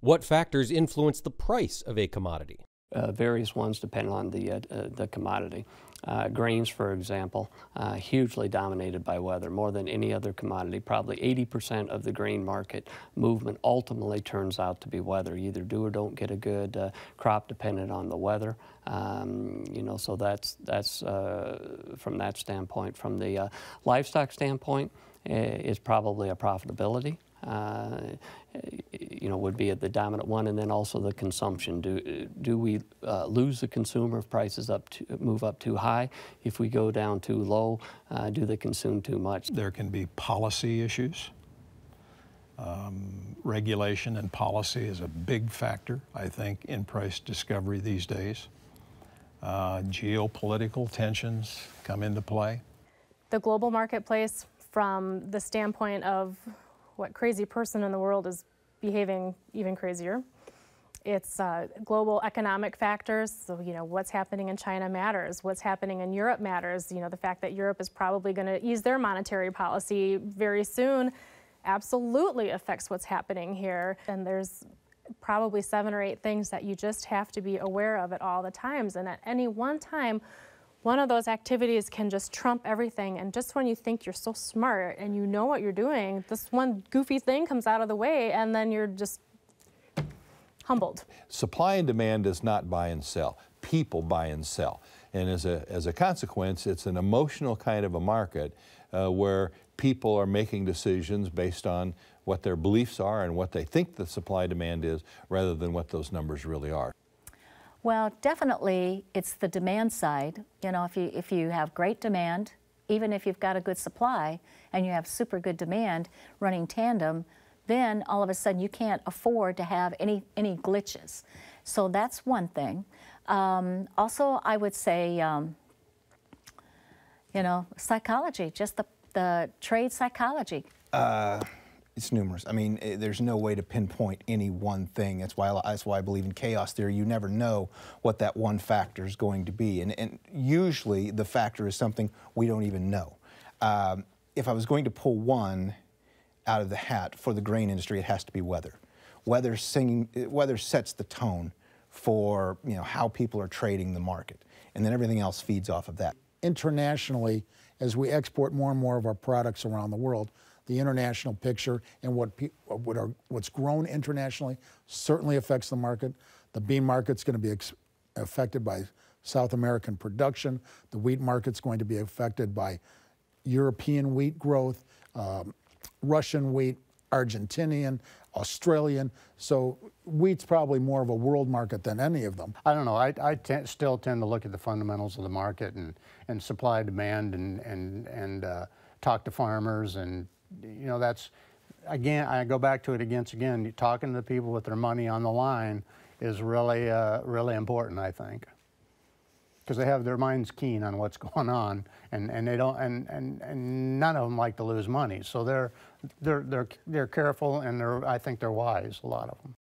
What factors influence the price of a commodity? Uh, various ones depending on the, uh, uh, the commodity. Uh, grains, for example, uh, hugely dominated by weather, more than any other commodity. Probably 80% of the grain market movement ultimately turns out to be weather. You either do or don't get a good uh, crop dependent on the weather. Um, you know, so that's, that's from that standpoint. From the livestock standpoint, is probably a profitability. Uh, you know, would be at the dominant one, and then also the consumption. Do do we uh, lose the consumer if prices up to, move up too high? If we go down too low, uh, do they consume too much? There can be policy issues. Um, regulation and policy is a big factor, I think, in price discovery these days. Uh, geopolitical tensions come into play. The global marketplace, from the standpoint of what crazy person in the world is behaving even crazier. It's uh, global economic factors. So, you know, what's happening in China matters. What's happening in Europe matters. You know, the fact that Europe is probably going to ease their monetary policy very soon absolutely affects what's happening here. And there's probably seven or eight things that you just have to be aware of at all the times. And at any one time, one of those activities can just trump everything. And just when you think you're so smart and you know what you're doing, this one goofy thing comes out of the way and then you're just humbled. Supply and demand does not buy and sell. People buy and sell. And as a, as a consequence, it's an emotional kind of a market uh, where people are making decisions based on what their beliefs are and what they think the supply demand is rather than what those numbers really are. Well, definitely it's the demand side. You know, if you, if you have great demand, even if you've got a good supply and you have super good demand running tandem, then all of a sudden you can't afford to have any, any glitches. So that's one thing. Um, also, I would say, um, you know, psychology, just the, the trade psychology. Uh, it's numerous. I mean, it, there's no way to pinpoint any one thing. That's why that's why I believe in chaos theory. You never know what that one factor is going to be, and, and usually the factor is something we don't even know. Um, if I was going to pull one out of the hat for the grain industry, it has to be weather. Weather singing, weather sets the tone for you know how people are trading the market, and then everything else feeds off of that. Internationally, as we export more and more of our products around the world, the international picture and what, what are, what's grown internationally certainly affects the market. The bean market's going to be affected by South American production. The wheat market's going to be affected by European wheat growth, um, Russian wheat, Argentinian, Australian. So wheat's probably more of a world market than any of them. I don't know. I, I still tend to look at the fundamentals of the market and, and supply demand and, and, and uh, talk to farmers and you know, that's, again, I go back to it again, again, talking to the people with their money on the line is really, uh, really important, I think. Because they have their minds keen on what's going on, and, and they don't, and, and, and none of them like to lose money. So they're, they're, they're, they're careful, and they're, I think they're wise, a lot of them.